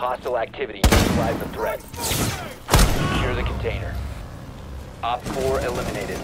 Hostile activity. Neutralize the threat. Secure the container. Op 4 eliminated.